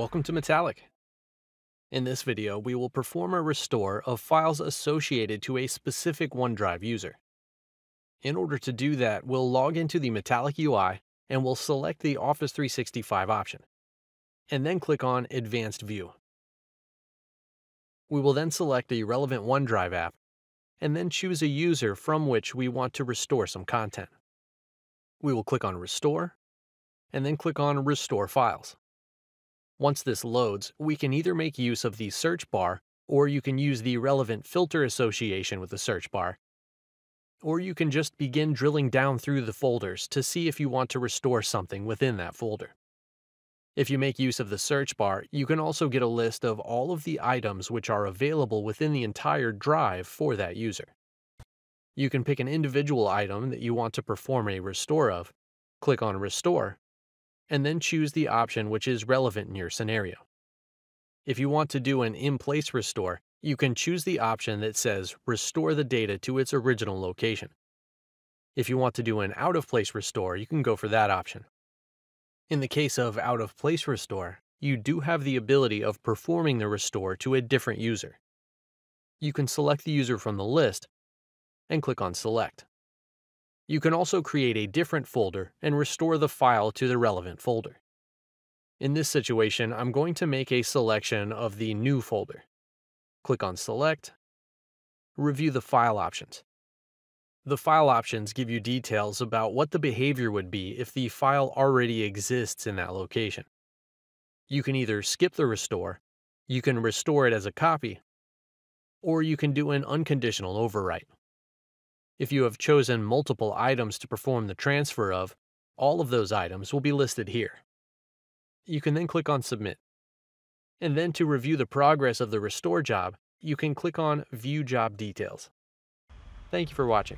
Welcome to Metallic. In this video, we will perform a restore of files associated to a specific OneDrive user. In order to do that, we'll log into the Metallic UI and we'll select the Office 365 option, and then click on Advanced View. We will then select the relevant OneDrive app, and then choose a user from which we want to restore some content. We will click on Restore, and then click on Restore Files. Once this loads, we can either make use of the search bar, or you can use the relevant filter association with the search bar, or you can just begin drilling down through the folders to see if you want to restore something within that folder. If you make use of the search bar, you can also get a list of all of the items which are available within the entire drive for that user. You can pick an individual item that you want to perform a restore of, click on Restore, and then choose the option which is relevant in your scenario. If you want to do an in-place restore, you can choose the option that says Restore the data to its original location. If you want to do an out-of-place restore, you can go for that option. In the case of out of place restore, you do have the ability of performing the restore to a different user. You can select the user from the list and click on Select. You can also create a different folder and restore the file to the relevant folder. In this situation, I'm going to make a selection of the new folder. Click on Select, review the file options. The file options give you details about what the behavior would be if the file already exists in that location. You can either skip the restore, you can restore it as a copy, or you can do an unconditional overwrite. If you have chosen multiple items to perform the transfer of, all of those items will be listed here. You can then click on Submit. And then to review the progress of the restore job, you can click on View Job Details. Thank you for watching.